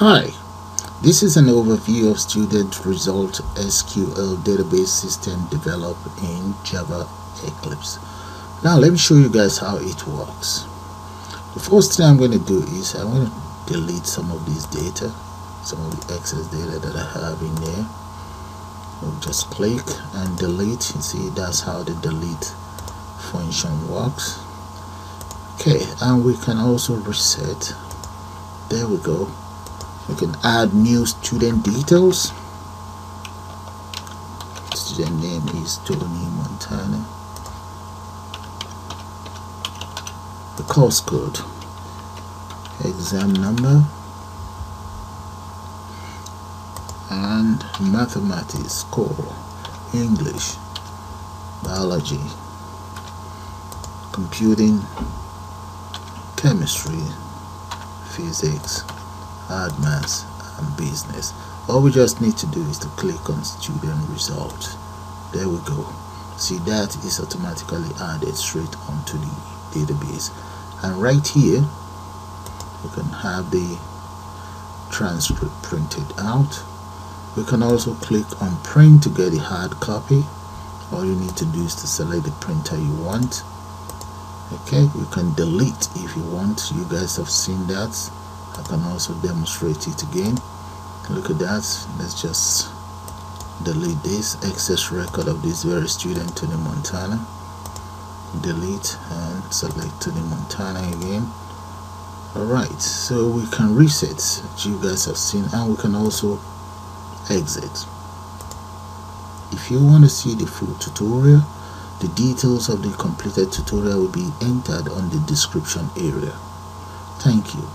Hi, this is an overview of student result SQL database system developed in Java Eclipse. Now let me show you guys how it works. The first thing I'm going to do is I'm going to delete some of this data, some of the excess data that I have in there. We'll just click and delete. You see that's how the delete function works. Okay, and we can also reset. There we go we can add new student details. Student name is Tony Montana. The course code. Exam number. And mathematics score. English. Biology. Computing. Chemistry. Physics hard and business. All we just need to do is to click on student result. There we go. See that is automatically added straight onto the database. And right here you can have the transcript printed out. We can also click on print to get a hard copy. All you need to do is to select the printer you want. Okay you can delete if you want. You guys have seen that I can also demonstrate it again. Look at that. Let's just delete this excess record of this very student Tony Montana. Delete and select Tony Montana again. Alright so we can reset. As you guys have seen and we can also exit. If you want to see the full tutorial the details of the completed tutorial will be entered on the description area. Thank you